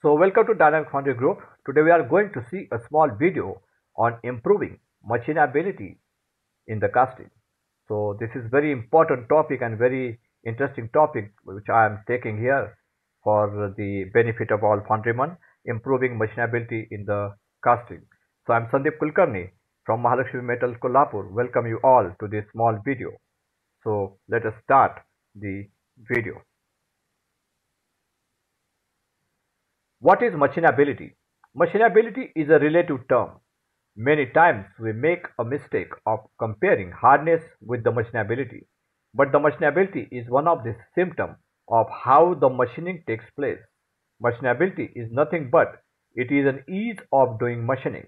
So welcome to Dynamic Foundry Group. Today we are going to see a small video on improving machinability in the casting. So this is very important topic and very interesting topic which I am taking here for the benefit of all foundrymen, improving machinability in the casting. So I am Sandeep Kulkarni from Mahalakshmi Metals Kolhapur. Welcome you all to this small video. So let us start the video. What is machinability? Machinability is a relative term. Many times we make a mistake of comparing hardness with the machinability. But the machinability is one of the symptoms of how the machining takes place. Machinability is nothing but it is an ease of doing machining.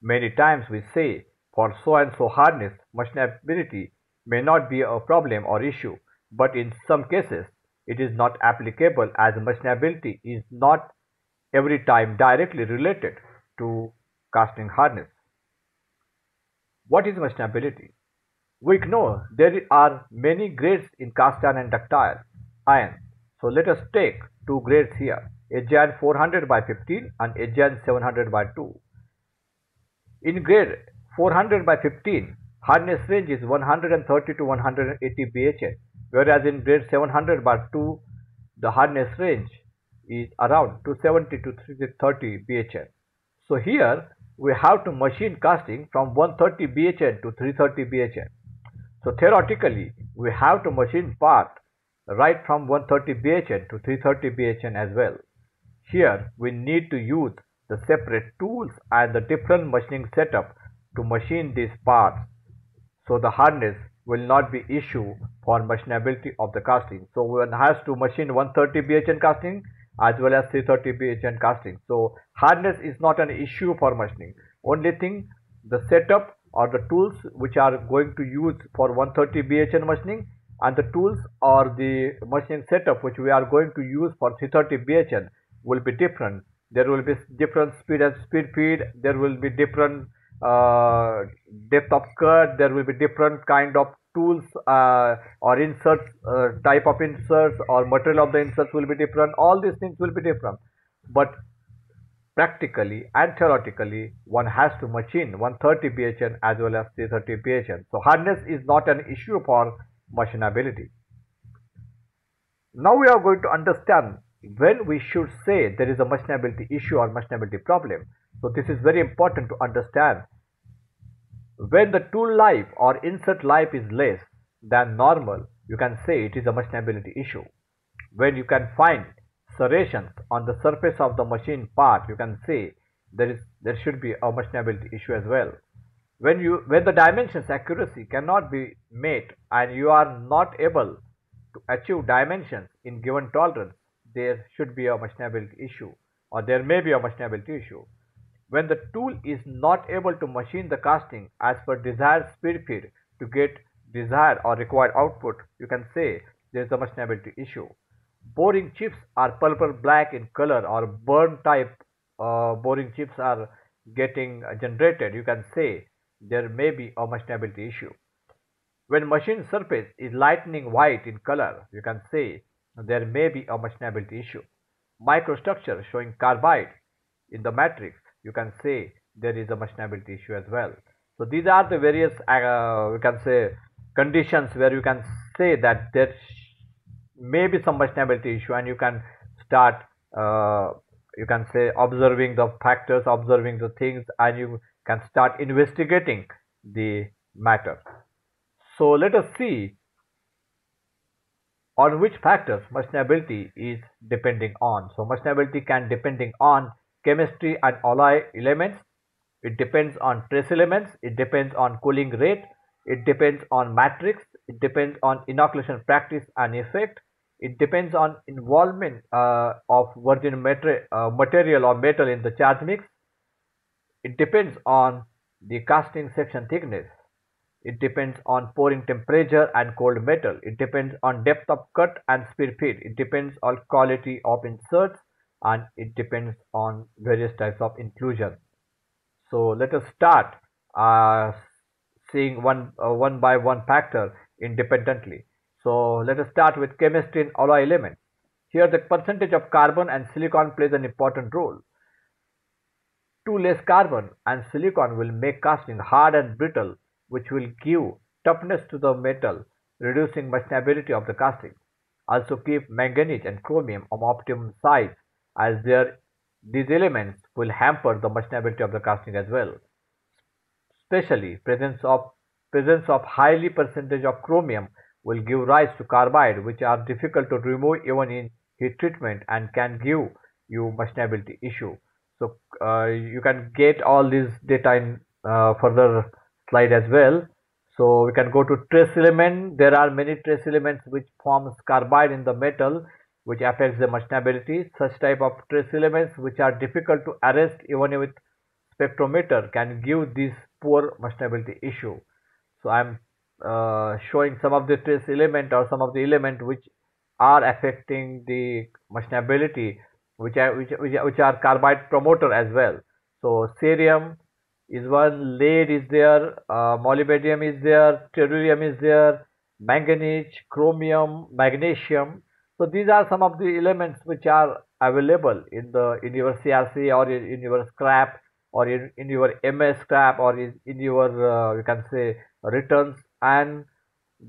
Many times we say for so and so hardness, machinability may not be a problem or issue, but in some cases it is not applicable as machinability is not every time directly related to casting hardness. What is machinability? We know there are many grades in cast iron and ductile iron. So let us take two grades here, SG iron 400 by 15 and SG iron 700 by 2. In grade 400 by 15, hardness range is 130 to 180 BHN, whereas in grade 700 by 2, the hardness range is around 270 to 330 BHN. So here we have to machine casting from 130 BHN to 330 BHN. So theoretically we have to machine part right from 130 BHN to 330 BHN as well. Here we need to use the separate tools and the different machining setup to machine these parts. So the hardness will not be issue for machinability of the casting. So one has to machine 130 BHN casting as well as 330 BHN casting. So hardness is not an issue for machining. Only thing the setup or the tools which are going to use for 130 BHN machining and the tools or the machining setup which we are going to use for 330 BHN will be different. There will be different speed and speed feed. There will be different uh, depth of cut. There will be different kind of tools uh, or inserts uh, type of inserts or material of the inserts will be different. All these things will be different. But practically and theoretically one has to machine 130 bhn as well as 330 bhn so hardness is not an issue for machinability. Now we are going to understand when we should say there is a machinability issue or machinability problem. So this is very important to understand when the tool life or insert life is less than normal, you can say it is a machinability issue. When you can find serrations on the surface of the machine part, you can say there is there should be a machinability issue as well. When you when the dimensions accuracy cannot be met and you are not able to achieve dimensions in given tolerance, there should be a machinability issue or there may be a machinability issue. When the tool is not able to machine the casting as per desired speed feed to get desired or required output, you can say there is a machinability issue. Boring chips are purple black in color or burn type uh, boring chips are getting generated, you can say there may be a machinability issue. When machine surface is lightning white in color, you can say there may be a machinability issue. Microstructure showing carbide in the matrix you can say there is a machinability issue as well. So these are the various uh, we can say conditions where you can say that there may be some machinability issue and you can start uh, you can say observing the factors observing the things and you can start investigating the matter. So let us see on which factors machinability is depending on. So machinability can depending on chemistry and alloy elements. It depends on trace elements. It depends on cooling rate. It depends on matrix. It depends on inoculation practice and effect. It depends on involvement uh, of virgin uh, material or metal in the charge mix. It depends on the casting section thickness. It depends on pouring temperature and cold metal. It depends on depth of cut and speed feed. It depends on quality of inserts and it depends on various types of inclusion. So let us start uh, seeing one uh, one by one factor independently. So let us start with chemistry and alloy elements. Here the percentage of carbon and silicon plays an important role. Too less carbon and silicon will make casting hard and brittle which will give toughness to the metal, reducing machinability of the casting. Also keep manganese and chromium on optimum size as their, these elements will hamper the machinability of the casting as well. Especially presence of presence of highly percentage of chromium will give rise to carbide which are difficult to remove even in heat treatment and can give you machinability issue. So uh, you can get all this data in uh, further slide as well. So we can go to trace element. There are many trace elements which forms carbide in the metal which affects the machinability. Such type of trace elements which are difficult to arrest even with spectrometer can give this poor machinability issue. So I am uh, showing some of the trace element or some of the element which are affecting the machinability which are which, which, which are carbide promoter as well. So cerium is one, lead is there, uh, molybdenum is there, tellurium is there, manganese, chromium, magnesium. So these are some of the elements which are available in the in your CRC or in, in your scrap or in, in your MS scrap or in, in your uh, you can say returns and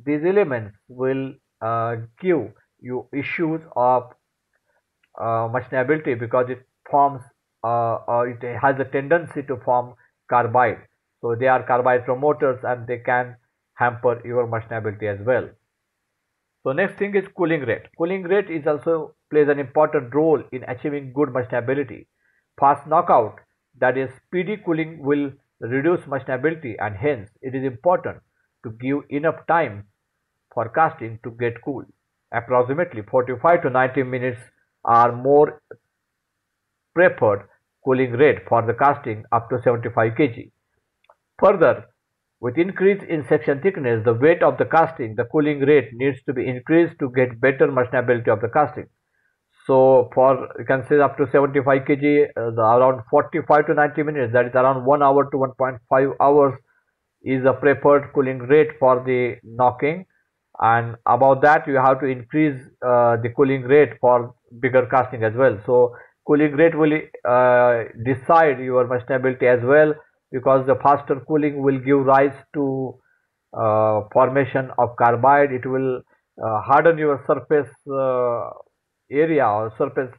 these elements will uh, give you issues of uh, machinability because it forms uh, or it has a tendency to form carbide. So they are carbide promoters and they can hamper your machinability as well. So next thing is cooling rate. Cooling rate is also plays an important role in achieving good machinability. Fast knockout that is speedy cooling will reduce machinability and hence it is important to give enough time for casting to get cool. Approximately 45 to 90 minutes are more preferred cooling rate for the casting up to 75 kg. Further, with increase in section thickness, the weight of the casting, the cooling rate needs to be increased to get better machinability of the casting. So for you can say up to 75 kg, uh, around 45 to 90 minutes, that is around 1 hour to 1.5 hours is a preferred cooling rate for the knocking and about that you have to increase uh, the cooling rate for bigger casting as well. So cooling rate will uh, decide your machinability as well because the faster cooling will give rise to uh, formation of carbide it will uh, harden your surface uh, area or surface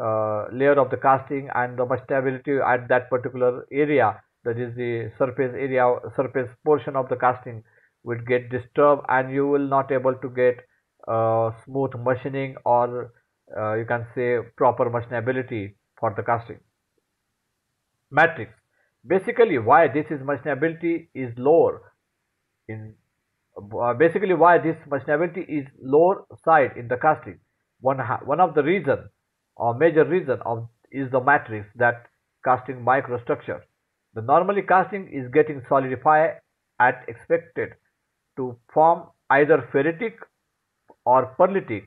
uh, layer of the casting and the machinability at that particular area that is the surface area surface portion of the casting would get disturbed and you will not able to get uh, smooth machining or you can say proper machinability for the casting. Matrix. Basically why this is machinability is lower in uh, basically why this machinability is lower side in the casting. One, one of the reason or major reason of is the matrix that casting microstructure. The normally casting is getting solidified at expected to form either ferritic or pearlitic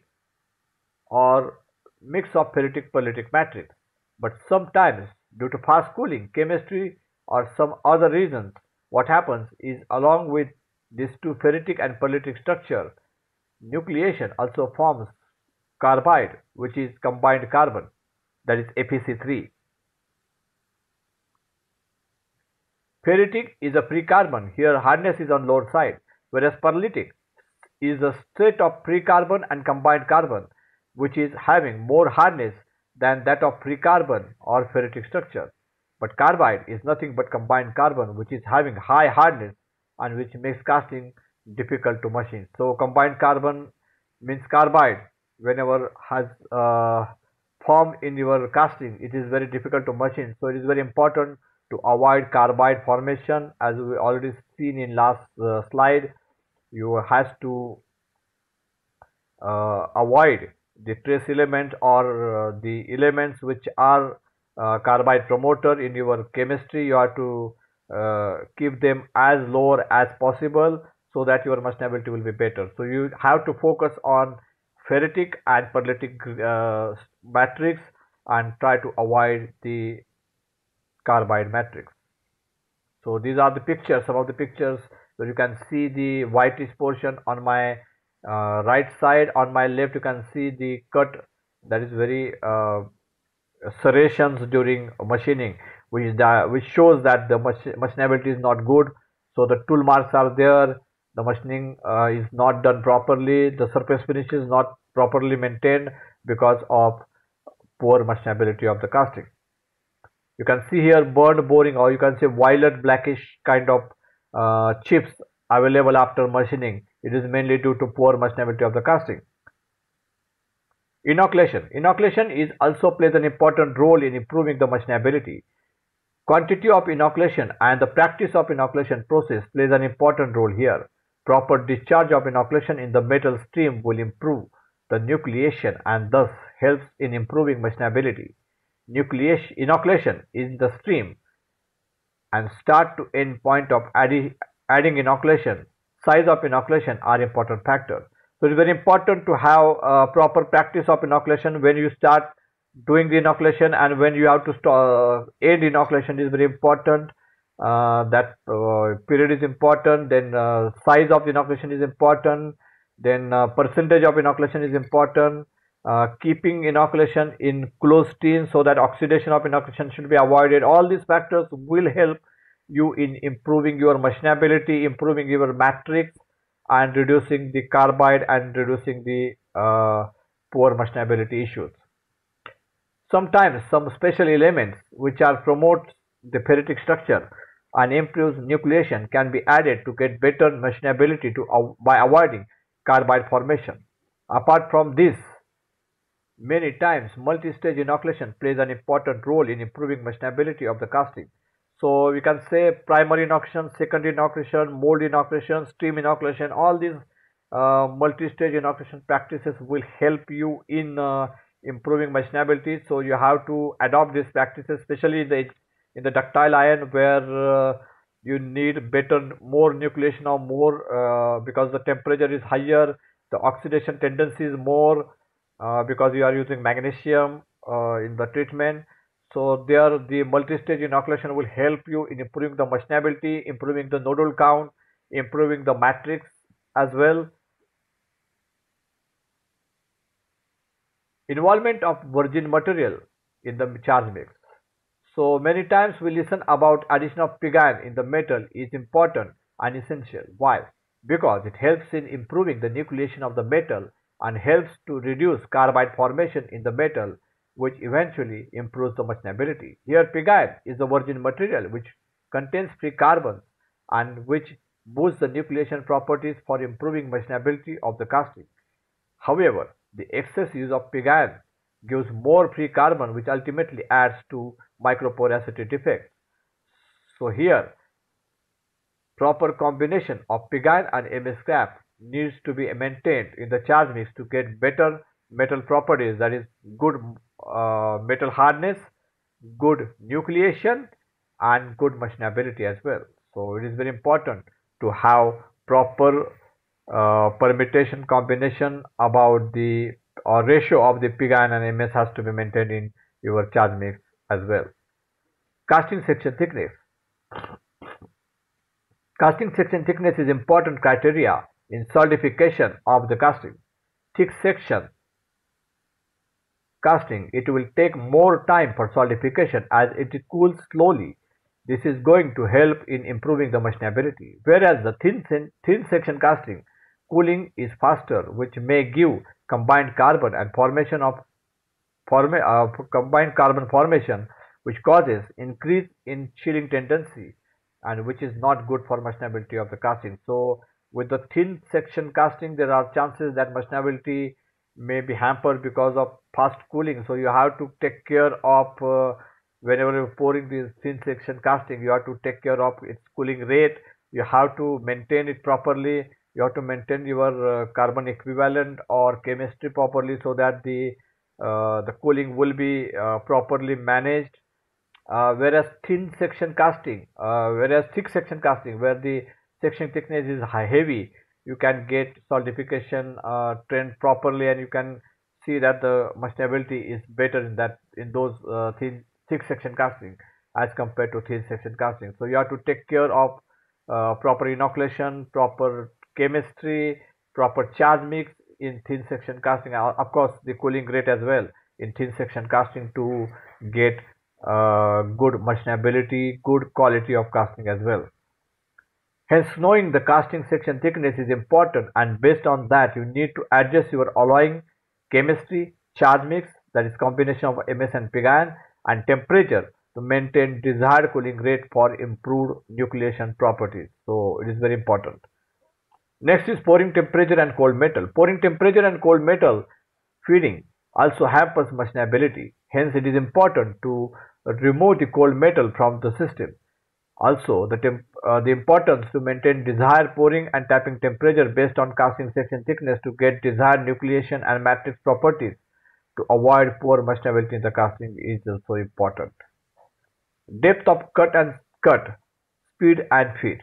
or mix of ferritic pearlitic matrix. But sometimes due to fast cooling, chemistry or some other reasons, what happens is along with these two ferritic and pearlitic structure, nucleation also forms carbide which is combined carbon that is FeC3. Ferritic is a free carbon, here hardness is on lower side, whereas pearlitic is a state of free carbon and combined carbon which is having more hardness than that of free carbon or ferritic structure. But carbide is nothing but combined carbon which is having high hardness and which makes casting difficult to machine. So combined carbon means carbide whenever has uh, formed in your casting it is very difficult to machine. So it is very important to avoid carbide formation as we already seen in last uh, slide you has to uh, avoid the trace element or uh, the elements which are uh, carbide promoter in your chemistry. You have to uh, keep them as lower as possible so that your machinability will be better. So you have to focus on ferritic and pearlitic uh, matrix and try to avoid the carbide matrix. So these are the pictures some of the pictures where you can see the whitish portion on my uh, right side. On my left you can see the cut that is very uh, serrations during machining which, which shows that the machinability is not good. So the tool marks are there. The machining uh, is not done properly. The surface finish is not properly maintained because of poor machinability of the casting. You can see here burned boring or you can say violet blackish kind of uh, chips available after machining. It is mainly due to poor machinability of the casting inoculation. Inoculation is also plays an important role in improving the machinability quantity of inoculation and the practice of inoculation process plays an important role here. Proper discharge of inoculation in the metal stream will improve the nucleation and thus helps in improving machinability nucleation inoculation in the stream and start to end point of adding, adding inoculation. Size of inoculation are important factors so it's very important to have a proper practice of inoculation when you start doing the inoculation and when you have to start, uh, end inoculation is very important uh, that uh, period is important then uh, size of inoculation is important then uh, percentage of inoculation is important uh, keeping inoculation in closed tin so that oxidation of inoculation should be avoided. All these factors will help you in improving your machinability, improving your matrix and reducing the carbide and reducing the uh, poor machinability issues. Sometimes some special elements which are promote the ferritic structure and improves nucleation can be added to get better machinability to, uh, by avoiding carbide formation. Apart from this, Many times, multi-stage inoculation plays an important role in improving machinability of the casting. So we can say primary inoculation, secondary inoculation, mold inoculation, stream inoculation, all these uh, multi-stage inoculation practices will help you in uh, improving machinability. So you have to adopt these practices, especially in the in the ductile iron where uh, you need better, more nucleation or more uh, because the temperature is higher, the oxidation tendency is more uh, because you are using magnesium uh, in the treatment so there the multi-stage inoculation will help you in improving the machinability improving the nodal count improving the matrix as well. Involvement of virgin material in the charge mix. So many times we listen about addition of pig iron in the metal is important and essential. Why? Because it helps in improving the nucleation of the metal and helps to reduce carbide formation in the metal which eventually improves the machinability. Here pig iron is a virgin material which contains free carbons and which boosts the nucleation properties for improving machinability of the casting. However, the excess use of pig iron gives more free carbon which ultimately adds to microporosity defect. So here proper combination of pig iron and MS scrap needs to be maintained in the charge mix to get better metal properties that is good uh, metal hardness good nucleation and good machinability as well. So it is very important to have proper uh, permutation combination about the or ratio of the pig iron and ms has to be maintained in your charge mix as well. Casting section thickness. Casting section thickness is important criteria in solidification of the casting. Thick section casting, it will take more time for solidification as it cools slowly. This is going to help in improving the machinability. Whereas the thin, thin section casting, cooling is faster which may give combined carbon and formation of form, uh, combined carbon formation which causes increase in chilling tendency and which is not good for machinability of the casting. So with the thin section casting, there are chances that machinability may be hampered because of fast cooling. So you have to take care of uh, whenever you're pouring this thin section casting, you have to take care of its cooling rate. You have to maintain it properly. You have to maintain your uh, carbon equivalent or chemistry properly so that the uh, the cooling will be uh, properly managed. Uh, whereas thin section casting, uh, whereas thick section casting, where the section thickness is high, heavy you can get solidification uh, trend properly and you can see that the machinability is better in that in those uh, thin thick section casting as compared to thin section casting. So you have to take care of uh, proper inoculation proper chemistry proper charge mix in thin section casting. Uh, of course the cooling rate as well in thin section casting to get uh, good machinability good quality of casting as well hence knowing the casting section thickness is important and based on that you need to adjust your alloying chemistry charge mix that is combination of ms and pig iron and temperature to maintain desired cooling rate for improved nucleation properties so it is very important Next is pouring temperature and cold metal. Pouring temperature and cold metal feeding also hampers machinability. Hence, it is important to remove the cold metal from the system. Also, the, uh, the importance to maintain desired pouring and tapping temperature based on casting section thickness to get desired nucleation and matrix properties to avoid poor machinability in the casting is also important. Depth of cut and cut, speed and feed.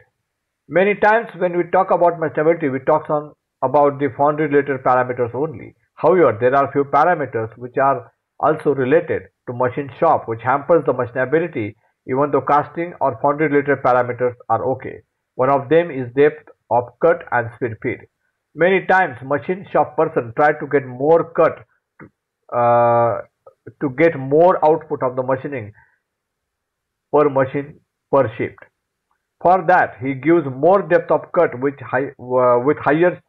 Many times when we talk about machinability, we talk on about the foundry related parameters only. However, there are few parameters which are also related to machine shop which hampers the machinability even though casting or foundry related parameters are okay. One of them is depth of cut and speed feed. Many times machine shop person try to get more cut to, uh, to get more output of the machining per machine per shift. For that, he gives more depth of cut with, high, uh, with higher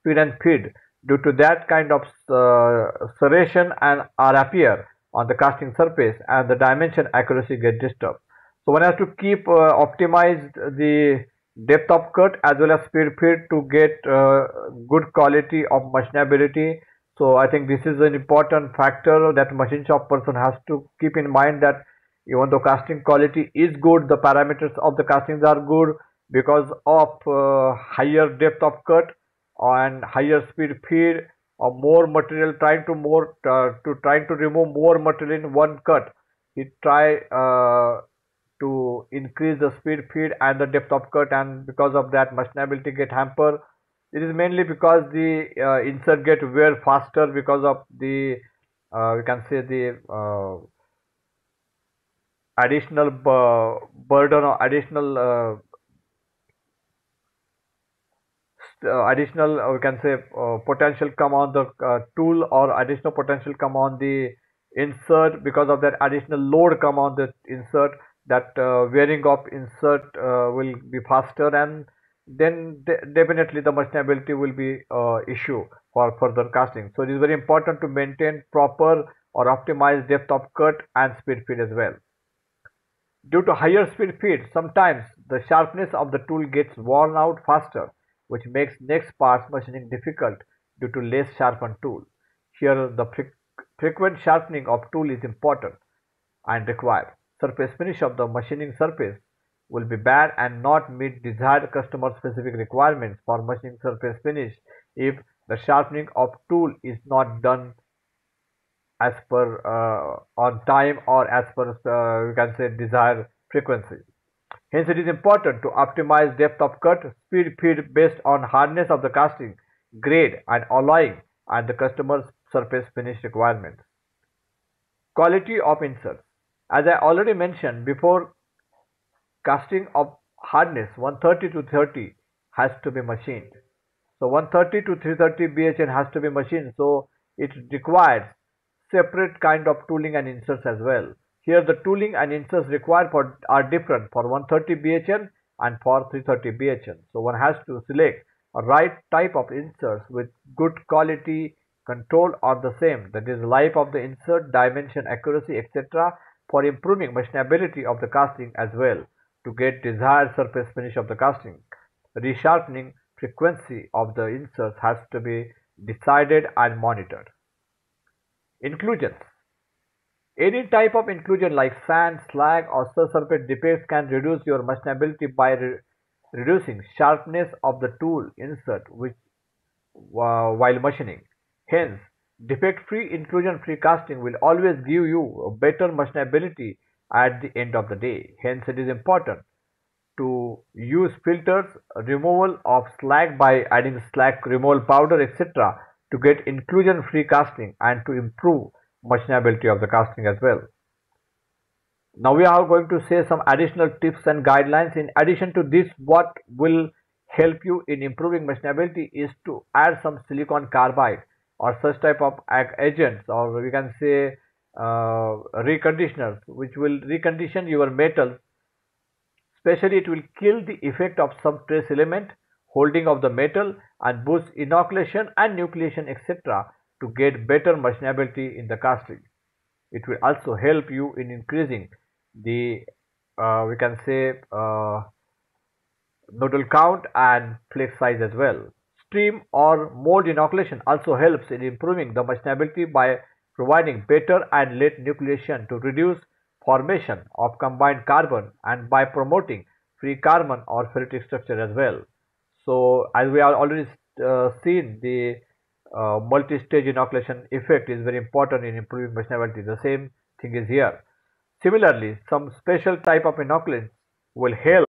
speed and feed. Due to that kind of uh, serration and are appear on the casting surface and the dimension accuracy get disturbed. So one has to keep uh, optimized the depth of cut as well as speed feed to get uh, good quality of machinability. So I think this is an important factor that machine shop person has to keep in mind that even though casting quality is good the parameters of the castings are good because of uh, higher depth of cut and higher speed feed or more material trying to more uh, to trying to remove more material in one cut. He try uh, to increase the speed feed and the depth of cut and because of that machinability get hampered it is mainly because the uh, insert get wear faster because of the uh, we can say the uh, additional burden or additional uh, additional uh, we can say uh, potential come on the uh, tool or additional potential come on the insert. Because of that additional load come on the insert that uh, wearing of insert will be faster and then de definitely the machinability will be issue for further casting. So it is very important to maintain proper or optimized depth of cut and speed feed as well. Due to higher speed feed, sometimes the sharpness of the tool gets worn out faster, which makes next pass machining difficult due to less sharpened tool. Here the fre frequent sharpening of tool is important and required. Surface finish of the machining surface will be bad and not meet desired customer specific requirements for machining surface finish if the sharpening of tool is not done as per uh, on time or as per uh, we can say desired frequency. Hence, it is important to optimize depth of cut, speed feed based on hardness of the casting, grade and alloying and the customer's surface finish requirements. Quality of inserts. As I already mentioned before, casting of hardness 130 to 30 has to be machined. So 130 to 330 BHN has to be machined. So it requires separate kind of tooling and inserts as well. Here the tooling and inserts required for are different for 130 BHN and for 330 BHN. So one has to select a right type of inserts with good quality control on the same that is life of the insert, dimension, accuracy etc. for improving machinability of the casting as well to get desired surface finish of the casting. Resharpening frequency of the inserts has to be decided and monitored. Inclusions Any type of inclusion like sand, slag or surface defects can reduce your machinability by re reducing sharpness of the tool insert which, uh, while machining. Hence, defect-free inclusion-free casting will always give you better machinability at the end of the day. Hence, it is important to use filters, removal of slag by adding slag removal powder, etc to get inclusion free casting and to improve machinability of the casting as well. Now we are going to say some additional tips and guidelines. In addition to this, what will help you in improving machinability is to add some silicon carbide or such type of agents or we can say uh, reconditioners which will recondition your metals especially it will kill the effect of some trace element holding of the metal and boost inoculation and nucleation etc to get better machinability in the casting. It will also help you in increasing the uh, we can say uh, nodal count and flex size as well. Stream or mold inoculation also helps in improving the machinability by providing better and late nucleation to reduce formation of combined carbon and by promoting free carbon or ferritic structure as well. So as we have already uh, seen the uh, multi-stage inoculation effect is very important in improving machinability. The same thing is here. Similarly, some special type of inoculants will help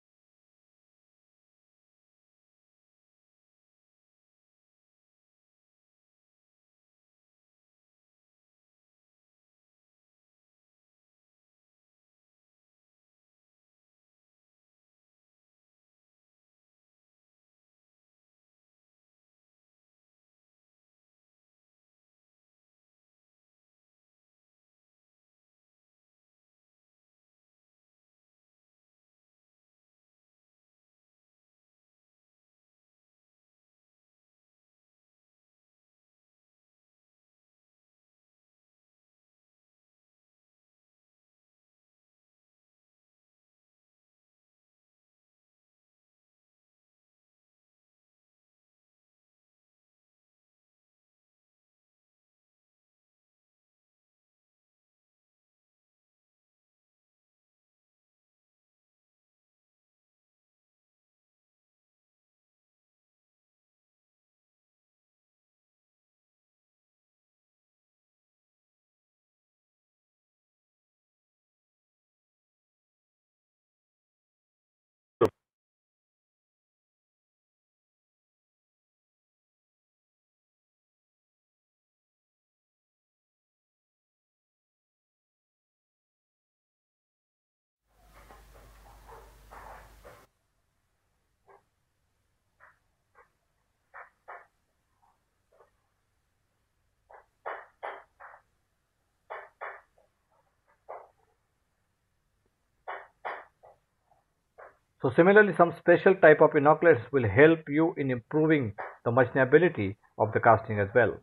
So similarly, some special type of inoculants will help you in improving the machinability of the casting as well.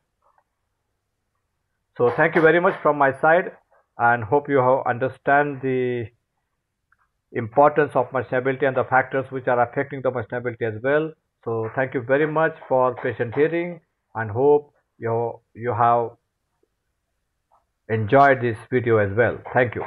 So thank you very much from my side and hope you have understand the importance of machinability and the factors which are affecting the machinability as well. So thank you very much for patient hearing and hope you, you have enjoyed this video as well. Thank you.